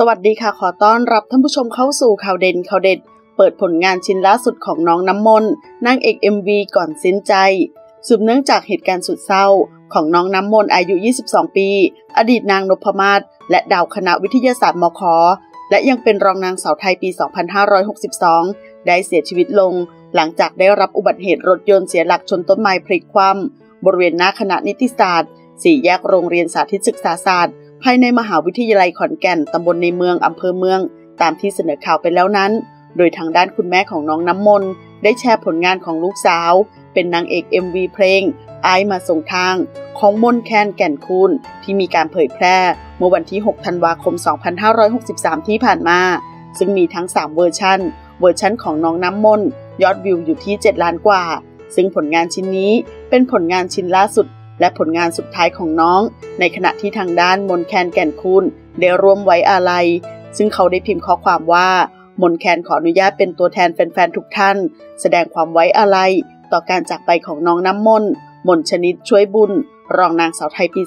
สวัสดีค่ะ ขอต้อนรับท่านผู้ชมเข้าสู่ข่าวเด่นข่าวเด็ด เปิดผลงานชิ้นล่าสุดของน้องน้ำมนต์นางเอก MV ก่อนสิ้นใจ สืบเนื่องจากเหตุการณ์สุดเศร้า ของน้องน้ำมนต์อายุ 22 ปี อดีตนางนพมาศและดาวคณะวิทยาศาสตร์มค และยังเป็นรองนางสาวไทยปี 2562 ได้เสียชีวิตลง หลังจากได้รับอุบัติเหตุรถยนต์เสียหลักชนต้นไม้พลิกคว่ำบริเวณหน้าคณะนิติศาสตร์สี่แยกโรงเรียนสาธิตศึกษาศาสตร์ ภายในมหาวิทยาลัยขอนแก่นตำบลในเมืองอำเภอเมือง ตามที่เสนอข่าวไปแล้วนั้น โดยทางด้านคุณแม่ของน้องน้ำมนต์ได้แชร์ผลงานของลูกสาว เป็นนางเอก MV เพลงอ้ายมาส่งทาง ของมนต์แคนแก่นคูนที่มีการเผยแพร่ เมื่อวันที่ 6 ธันวาคม 2563 ที่ผ่านมา ซึ่งมีทั้ง 3 เวอร์ชันเวอร์ชันของน้องน้ำมนต์ยอดวิวอยู่ที่ 7 ล้านกว่า ซึ่งผลงานชิ้นนี้เป็นผลงานชิ้นล่าสุด และผลงานสุดท้ายของน้อง ในขณะที่ทางด้านมนแคนแก่นคูณได้ร่วมไว้อาลัย ซึ่งเขาได้พิมพ์ข้อความว่า มนแคนขออนุญาตเป็นตัวแทนแฟนๆทุกท่าน แสดงความไว้อาลัย ต่อการจากไปของน้องน้ำมนมนชนิดช่วยบุญ รองนางสาวไทยปี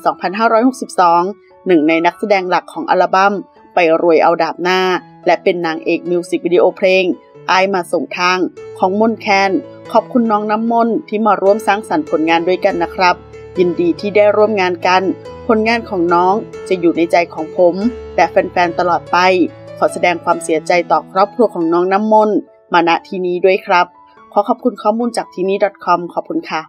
2562 หนึ่งในนักแสดงหลักของอัลบั้ม ไปรวยเอาดาบหน้า และเป็นนางเอกมิวสิกวิดีโอเพลงไอายมาส่งทางของมนแคน ขอบคุณน้องน้ำมนที่มาร่วมสร้างสรรค์ผลงานด้วยกันนะครับ ยินดีที่ได้ร่วมงานกัน ผลงานของน้องจะอยู่ในใจของผม และแฟนๆตลอดไป ขอแสดงความเสียใจต่อครอบครัวของน้องน้ำมนต์มาณที่นี้ด้วยครับ ขอขอบคุณข้อมูลจากที่นี้ .com ขอบคุณค่ะ